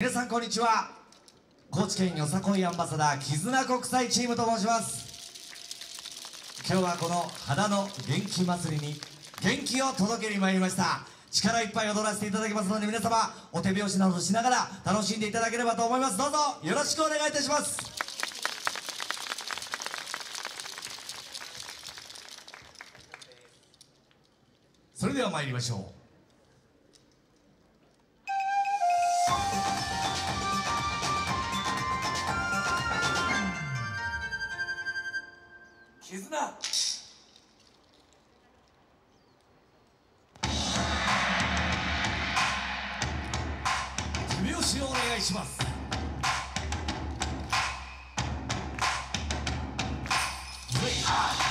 皆さんこんにちは。高知県よさこいアンバサダー絆国際チームと申します。今日はこの花の元気祭りに元気を届けに参りました。力いっぱい踊らせていただきますので皆様お手拍子などしながら楽しんでいただければと思います。どうぞよろしくお願いいたします。それでは参りましょう。します。We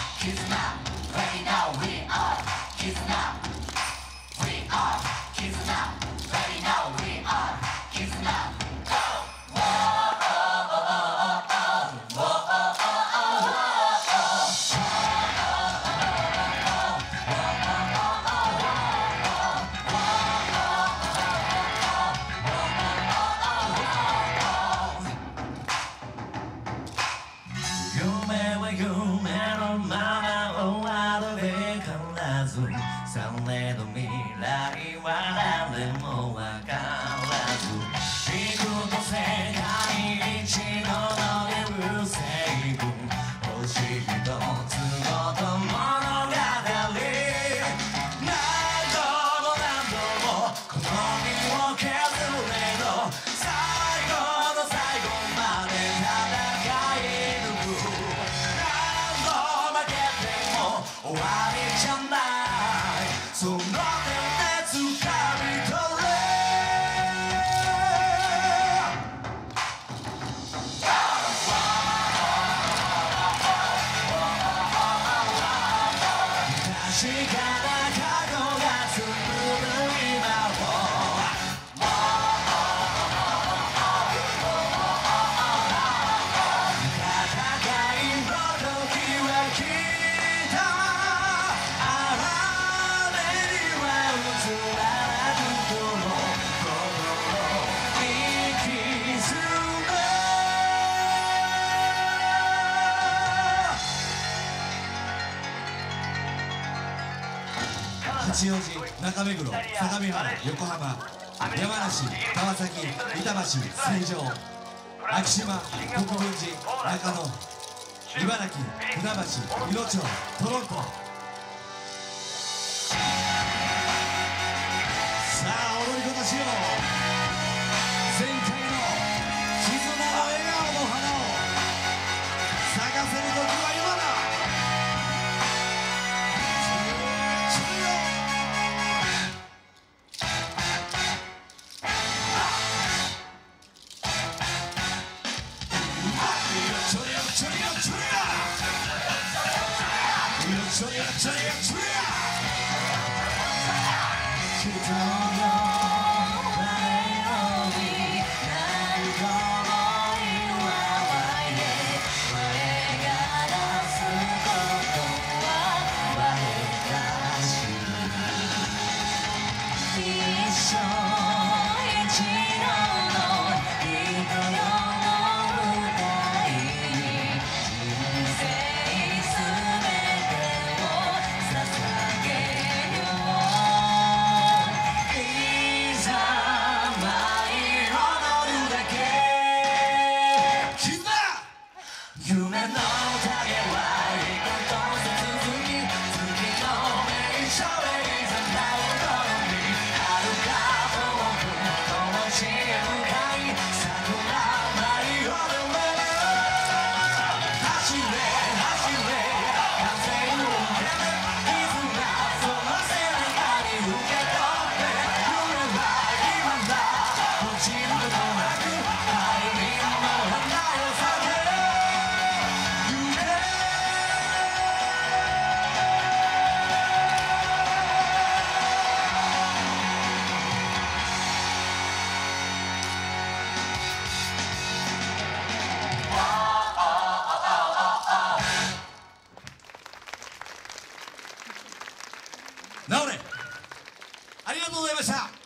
されの未来は誰もわからず。幾度世界一のノリ成分欲しい八王子、中目黒、相模原、横浜、山梨、川崎、板橋、成城、昭島、国分寺、中野、茨城、船橋、色町、トロント。ちょりやちょりやち will live us out.